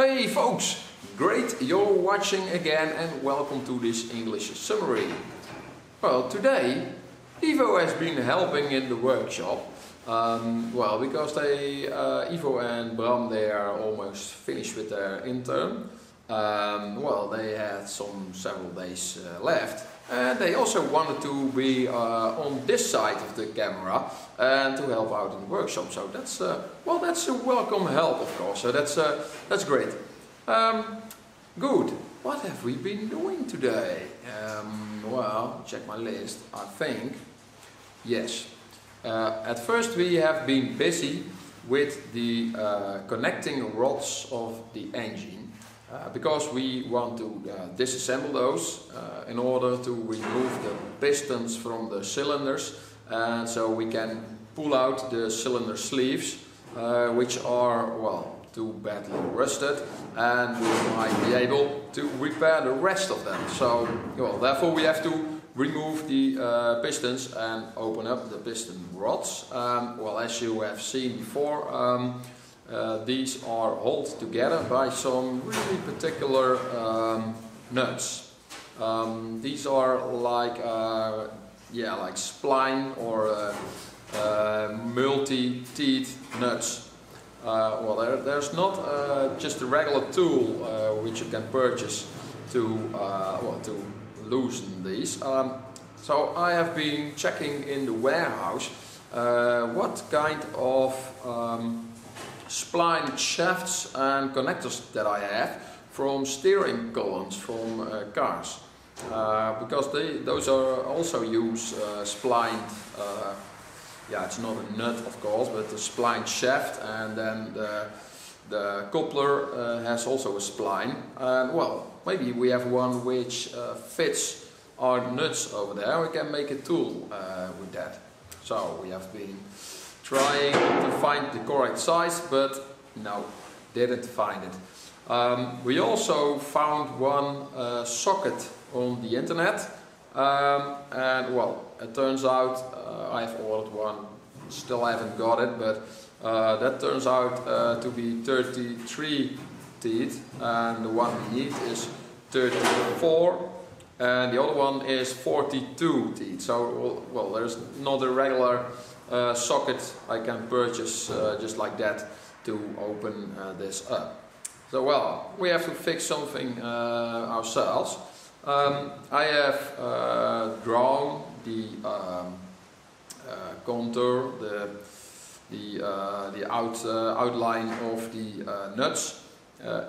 Hey folks, great you're watching again and welcome to this English summary. Well, today Ivo has been helping in the workshop. Um, well, because they, uh, Ivo and Bram, they are almost finished with their intern. Um, well, they had some several days uh, left and they also wanted to be uh, on this side of the camera and to help out in the workshop. So that's uh, well, that's a welcome help, of course. So that's uh, that's great. Um, good. What have we been doing today? Um, well, check my list. I think yes. Uh, at first, we have been busy with the uh, connecting rods of the engine. Uh, because we want to uh, disassemble those uh, in order to remove the pistons from the cylinders. And so we can pull out the cylinder sleeves uh, which are well too badly rusted. And we might be able to repair the rest of them. So well therefore we have to remove the uh, pistons and open up the piston rods. Um, well as you have seen before um, uh, these are held together by some really particular um, nuts. Um, these are like, uh, yeah, like spline or uh, uh multi-teeth nuts. Uh, well, there, there's not uh, just a regular tool which you can purchase to, well, to loosen these. Um, so I have been checking in the warehouse what kind of um, spline shafts and connectors that I have from steering columns from uh, cars. Uh, because they, those are also use uh, splined, uh, yeah it's not a nut of course, but a spline shaft and then the, the coupler uh, has also a spline. And well, maybe we have one which uh, fits our nuts over there, we can make a tool with that. So we have been trying to find the correct size, but no, didn't find it. Um, we also found one uh, socket on the internet, um, and well, it turns out uh, I've ordered one, still haven't got it, but uh, that turns out uh, to be 33 teeth, and the one we need is 34 and the other one is 42 teeth. So, well, well there's not a regular uh, socket I can purchase uh, just like that to open uh, this up. So well, we have to fix something uh, ourselves. Um, I have uh, drawn the um, uh, contour, the the the out outline of the nuts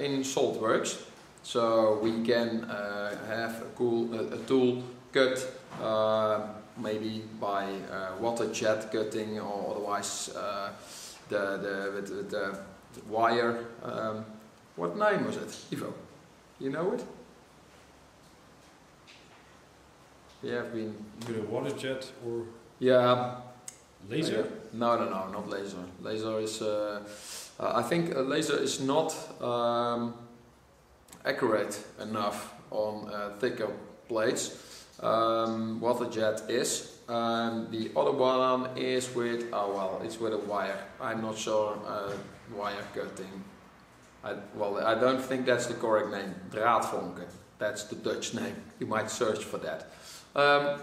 in SolidWorks, so we can have a cool a, a tool cut maybe by uh, water jet cutting or otherwise uh, the, the, with, the, the wire. Um, what name was it, Ivo? You know it? We have been. With a water jet or? Yeah. Laser? No, no, no, not laser. Laser is. Uh, uh, I think a laser is not um, accurate enough on uh, thicker plates um, water jet is. And the other one is with, oh well, it's with a wire. I'm not sure, uh, wire cutting. I, well, I don't think that's the correct name. Draadvonken. That's the Dutch name. You might search for that. Um,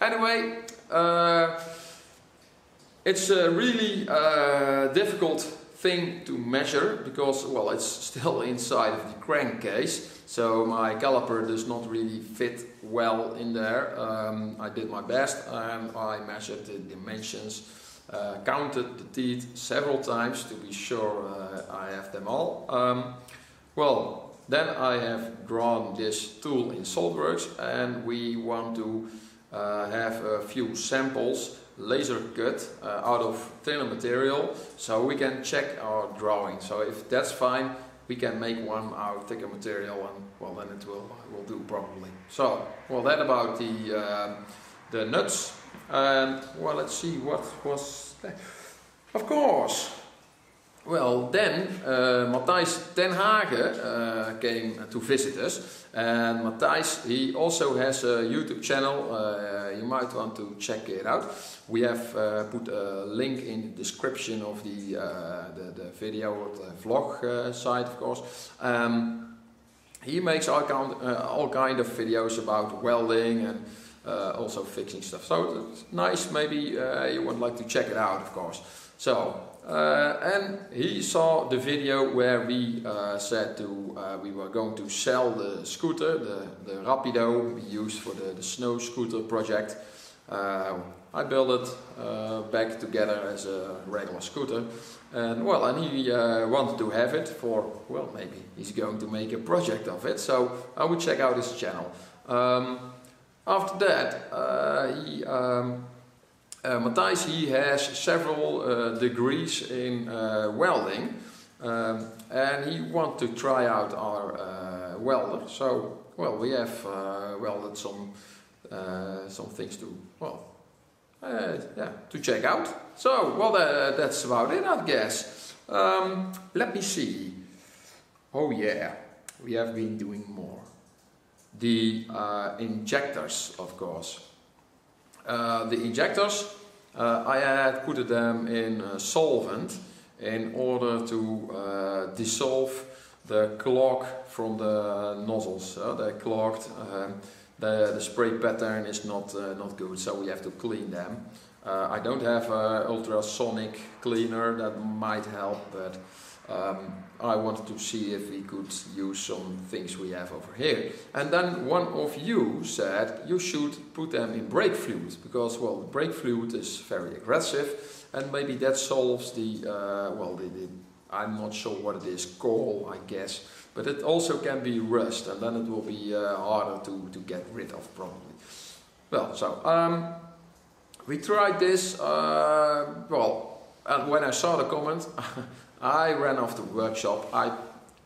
anyway, uh, it's a really uh, difficult thing to measure because, well, it's still inside of the crankcase. So my caliper does not really fit well in there. Um, I did my best and I measured the dimensions, uh, counted the teeth several times to be sure uh, I have them all. Um, well, then I have drawn this tool in SolidWorks and we want to uh, have a few samples laser cut uh, out of thinner material so we can check our drawing. So if that's fine, we can make one out of thicker material and well then it will will do probably. So well that about the uh, the nuts and well let's see what was of course well, then uh, Matthijs Ten Hagen uh, came to visit us, and Matthijs he also has a YouTube channel. Uh, you might want to check it out. We have uh, put a link in the description of the the, the, video or the vlog site, of course. Um, he makes all kind all kind of videos about welding and. also fixing stuff. So it's nice. Maybe you would like to check it out, of course. So uh, and he saw the video where we uh, said to uh, we were going to sell the scooter, the, the Rapido we used for the, the snow scooter project. Uh, I built it uh, back together as a regular scooter, and well, and he uh, wanted to have it for well, maybe he's going to make a project of it. So I would check out his channel. Um, after that, he. Um, uh, Matthijs, he has several uh, degrees in uh, welding um, and he wants to try out our uh, welder. So, well, we have uh, welded some uh, some things to, well, yeah, to check out. So, well, that, that's about it, I guess. Um, let me see. Oh yeah, we have been doing more. The injectors, of course. Uh, the injectors, uh, I had put them in solvent in order to uh, dissolve the clog from the nozzles. Uh, they're clogged. Um, the, the spray pattern is not not good, so we have to clean them. I don't have an ultrasonic cleaner that might help, but um, I wanted to see if we could use some things we have over here. And then one of you said you should put them in brake fluid because, well, brake fluid is very aggressive and maybe that solves the, uh, well, the, the, I'm not sure what it is, coal, I guess, but it also can be rust and then it will be uh, harder to, to get rid of probably. Well, so um, we tried this, uh, well, and when I saw the comment, I ran off the workshop. I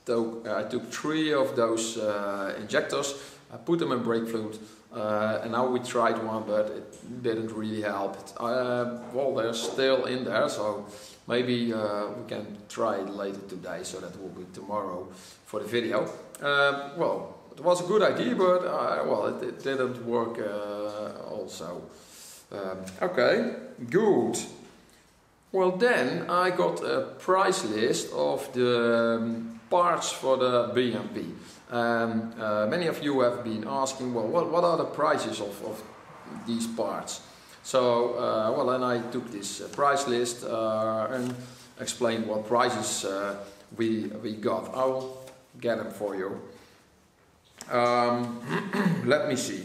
took, I took three of those uh, injectors, I put them in brake fluid, uh, and now we tried one, but it didn't really help. Uh, well, they're still in there, so maybe uh, we can try it later today, so that will be tomorrow for the video. Uh, well, it was a good idea, but uh, well, it, it, didn't work also. Um, okay, good. Well, then I got a price list of the um, parts for the BMP. Um, uh, many of you have been asking, well, what, what are the prices of, of these parts? So, uh, well, then I took this uh, price list uh, and explained what prices uh, we, we got. I'll get them for you. Um, let me see.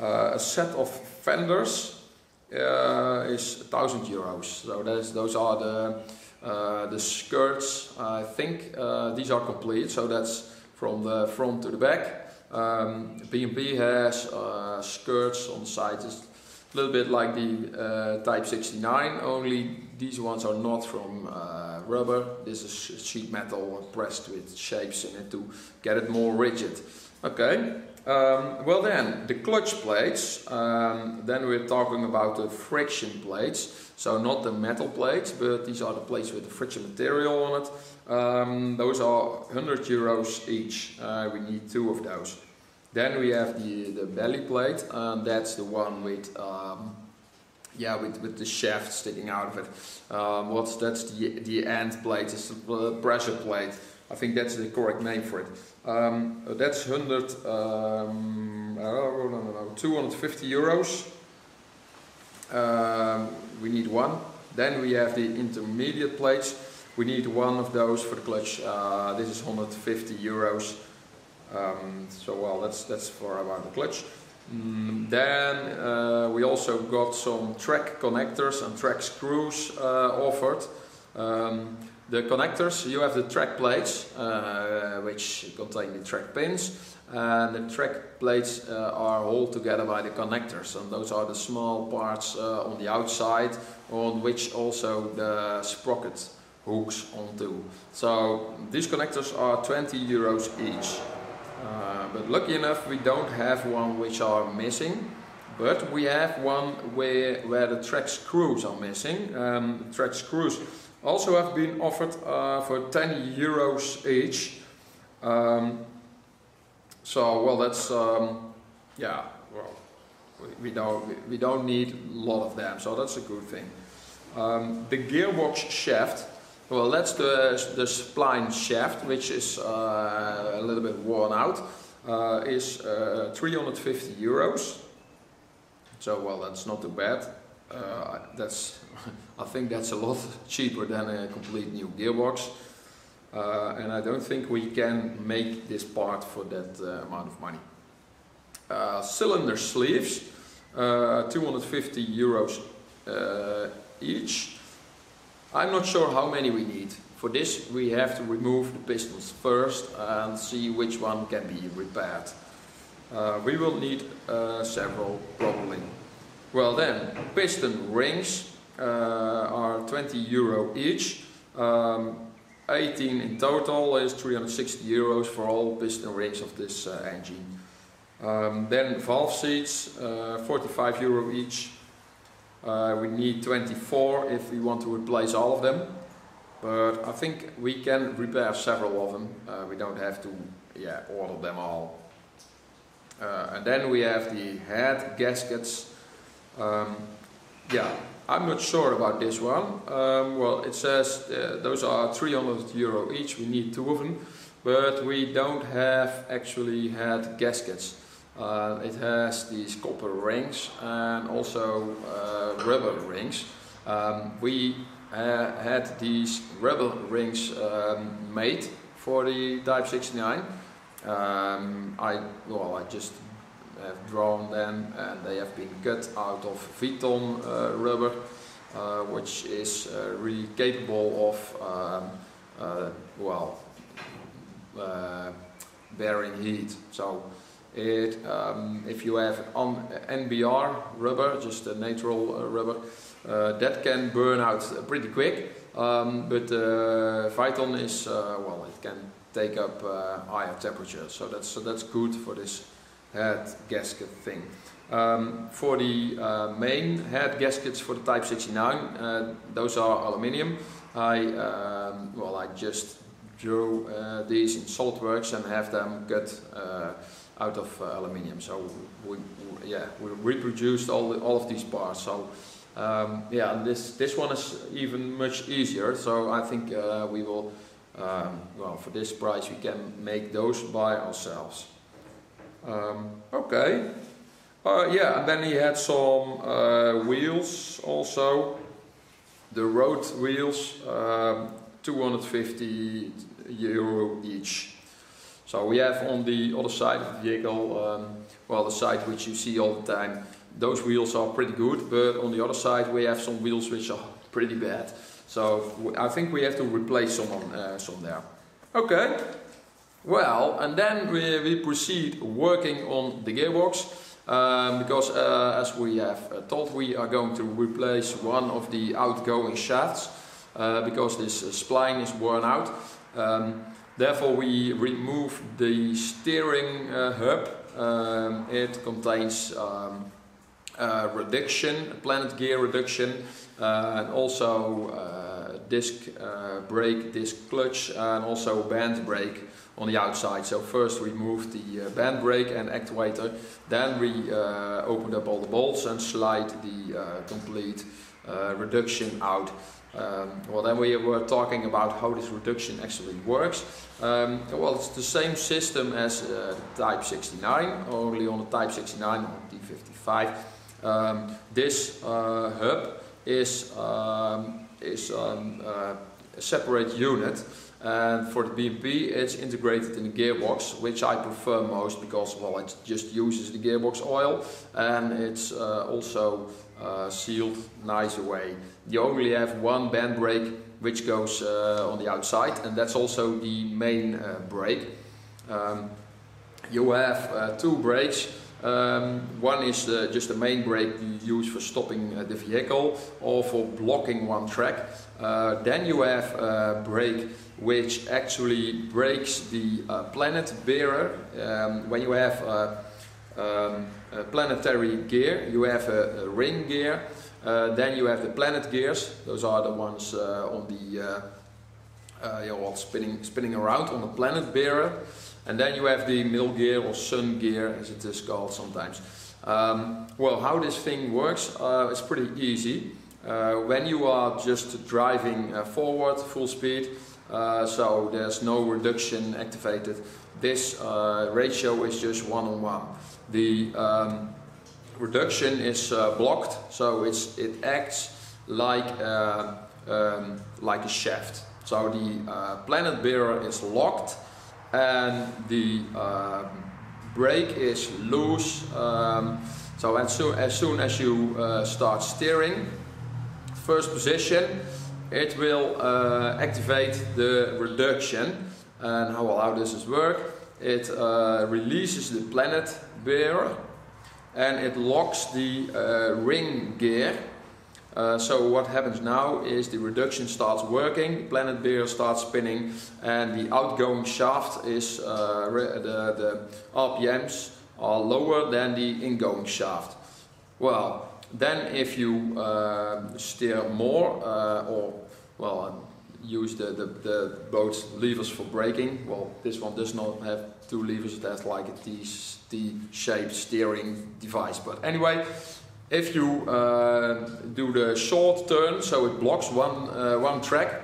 Uh, a set of fenders uh, is 1000 euros. So that's, those are the, uh, the skirts. I think uh, these are complete, so that's from the front to the back. Um, BMP has skirts on the sides, a little bit like the Type 69, only these ones are not from rubber. This is sheet metal pressed with shapes in it to get it more rigid. Okay, um, well then, the clutch plates, um, then we're talking about the friction plates. So not the metal plates, but these are the plates with the friction material on it. Um, those are 100 euros each. Uh, we need two of those. Then we have the, the belly plate, that's the one with um, yeah, with, with the shaft sticking out of it. Um, what's that's the the end plate? The pressure plate. I think that's the correct name for it. Um, that's 100, um, no, 250 euros. Um, we need one. Then we have the intermediate plates. We need one of those for the clutch. Uh, this is 150 euros. Um, so well, that's that's for about the clutch. Mm, then uh, we also got some track connectors and track screws uh, offered. Um, the connectors, you have the track plates, uh, which contain the track pins, and the track plates uh, are held together by the connectors, and those are the small parts uh, on the outside, on which also the sprocket hooks onto. So these connectors are 20 euros each. Uh, but lucky enough, we don't have one which are missing, but we have one where, where the track screws are missing. Um, track screws also have been offered uh, for 10 euros each. Um, so well, that's um, yeah. Well, we, don't we, we don't need a lot of them, so that's a good thing. Um, the gearbox shaft. Well, that's the the spline shaft, which is uh, a little bit worn out. Uh, is uh, 350 euros. So well, that's not too bad. Uh, that's I think that's a lot cheaper than a complete new gearbox. Uh, and I don't think we can make this part for that uh, amount of money. Uh, cylinder sleeves, uh, 250 euros uh, each. I'm not sure how many we need. For this we have to remove the pistons first and see which one can be repaired. We will need several probably. Well then, piston rings uh, are 20 euro each. Um, 18 in total is 360 euros for all piston rings of this uh, engine. Um, then valve seats, uh, 45 euro each. Uh, we need 24 if we want to replace all of them. But I think we can repair several of them. Uh, we don't have to yeah, order them all. Uh, and then we have the head gaskets. Um, yeah, I'm not sure about this one. Um, well, it says uh, those are 300 euro each. We need two of them, but we don't have actually had gaskets. Uh, it has these copper rings and also uh, rubber rings. Um, we uh, had these rubber rings um, made for the Type 69. Um, I well, I just have drawn them and they have been cut out of Viton uh, rubber uh, which is uh, really capable of um, well bearing heat so it, um, if you have on NBR rubber, just a natural uh, rubber, uh, that can burn out pretty quick. Um, but uh, Viton is well, it can take up higher temperatures, so that's so that's good for this head gasket thing. Um, for the uh, main head gaskets for the Type 69, uh, those are aluminium. I um, well, I just drew uh, these in SolidWorks and have them cut uh, out of uh, aluminium. So we, we, yeah, we reproduced all the, all of these parts. So um, yeah, this this one is even much easier. So I think uh, we will. Um, well, for this price, we can make those by ourselves. Um, okay. Uh, yeah, and then he had some uh, wheels also. The road wheels, um, 250 euro each. So we have on the other side of the vehicle, um, well, the side which you see all the time, those wheels are pretty good, but on the other side we have some wheels which are pretty bad. So I think we have to replace some, uh, some there. Okay. Well, and then we, we proceed working on the gearbox. Um, because uh, as we have uh, told, we are going to replace one of the outgoing shafts uh, because this uh, spline is worn out. Um, therefore, we remove the steering uh, hub. Um, it contains um, reduction, planet gear reduction, and also disc brake, disc clutch, and also band brake on the outside. So first we moved the uh, band brake and actuator, then we uh, opened up all the bolts and slide the uh, complete uh, reduction out. Um, well, then we were talking about how this reduction actually works. Um, well, it's the same system as uh, the Type 69, only on the Type 69 or T-55. Um, this uh, hub is, um, is um, a separate unit and for the BMP, it's integrated in the gearbox, which I prefer most because, well, it just uses the gearbox oil and it's uh, also uh, sealed nice away. You only have one band brake which goes uh, on the outside, and that's also the main uh, brake. Um, you have uh, two brakes. Um, one is uh, just the main brake you use for stopping the vehicle or for blocking one track. then you have a brake which actually brakes the uh, planet bearer. Um, when you have uh, um, a planetary gear, you have a, a ring gear, Uh, then you have the planet gears. Those are the ones uh, on the uh, uh, you know, spinning spinning around on the planet bearer. And then you have the middle gear or sun gear, as it is called sometimes. Um, well, how this thing works uh, is pretty easy. Uh, when you are just driving uh, forward full speed, uh, so there's no reduction activated, this uh, ratio is just one on one. The um, reduction is uh, blocked, so it acts like, um, like a shaft. So the planet bearer is locked and the brake is loose. Um, so as soon, as soon as you uh, start steering, first position, it will uh, activate the reduction. And how, how does this work? It uh, releases the planet bearer and it locks the uh, ring gear. Uh, so what happens now is the reduction starts working, planet bearer starts spinning, and the outgoing shaft is uh, the, the RPMs are lower than the ingoing shaft. Well, then if you uh, steer more uh, or well um, use the, the, the both levers for braking, well this one does not have two levers, it has like a T-shaped steering device. But anyway, if you uh, do the short turn, so it blocks one, uh, one track,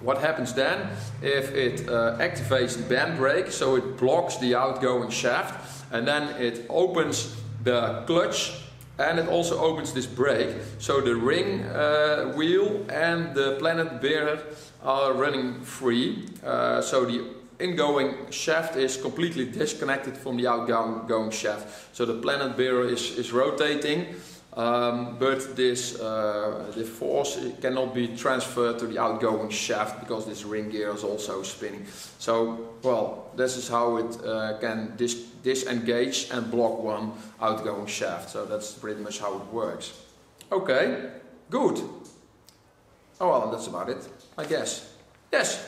what happens then? If it uh, activates the band brake, so it blocks the outgoing shaft, and then it opens the clutch and it also opens this brake so the ring uh, wheel and the planet bearer are running free uh, so the ingoing shaft is completely disconnected from the outgoing shaft so the planet bearer is, is rotating um, but this uh, the force cannot be transferred to the outgoing shaft because this ring gear is also spinning. So, well, this is how it uh, can dis disengage and block one outgoing shaft. So that's pretty much how it works. Okay, good. Oh well, that's about it, I guess. Yes,